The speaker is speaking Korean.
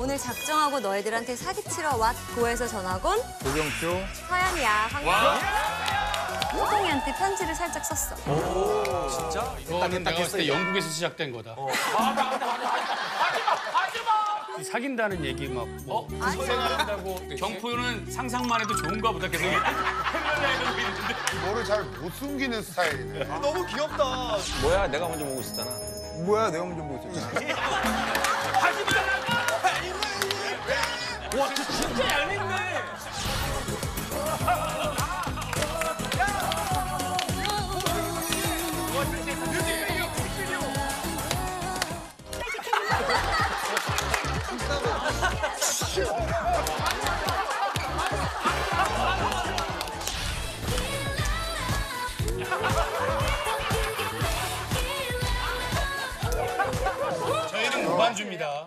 오늘 작정하고 너희들한테 사기치러 왔고에서 전학 온 도경표. 서연이야. 반가워. 호동이한테 편지를 살짝 썼어. 이거는 내가 봤을 때 영국에서 시작된 거다. 이 사귄다는 얘기 막 뭐. 경포는 상상만 해도 좋은가 보다 계속 뭐를 잘 못 숨기는 스타일이네. 너무 귀엽다. 뭐야, 내가 먼저 보고 있었잖아. 뭐야, 내가 먼저 보고 있었잖아. 와, 저 진짜 얄밉네. 저희는 무반주입니다.